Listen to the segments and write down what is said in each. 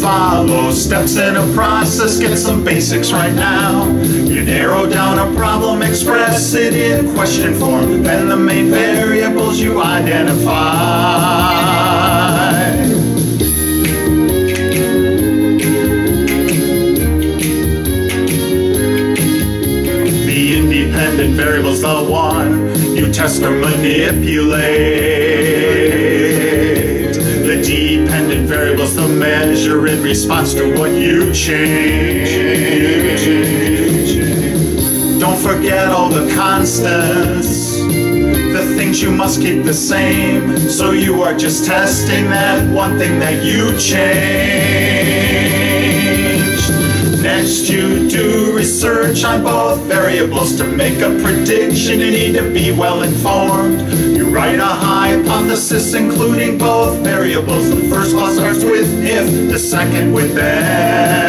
follow. Steps in a process, get some basics right now. You narrow down a problem, express it in question form, then the main variables you identify. The independent variable's the one you test or manipulate. Dependent variable's the measure in response to what you change. Don't forget all the constants, the things you must keep the same. So you are just testing that one thing that you changed. You do research on both variables to make a prediction. You need to be well informed. You write a hypothesis including both variables. The first clause starts with if, the second with then.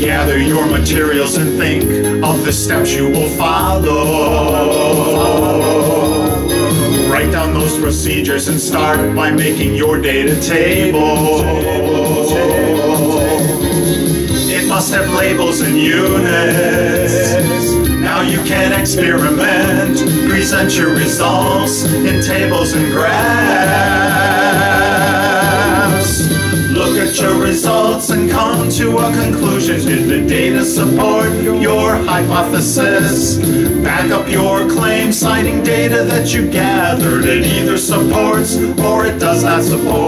Gather your materials and think of the steps you will follow. Procedures and start by making your data table. It must have labels and units. Now you can experiment. Present your results in tables and graphs. Did the data support your hypothesis? Back up your claim citing data that you gathered. It either supports or it does not support.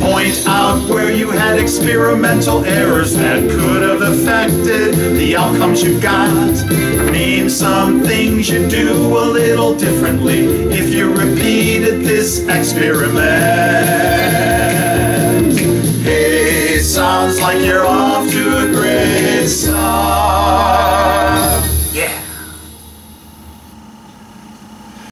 Point out where you had experimental errors that could have affected the outcomes you got. Name some things you do a little differently if you repeated this experiment. You're off to a great start.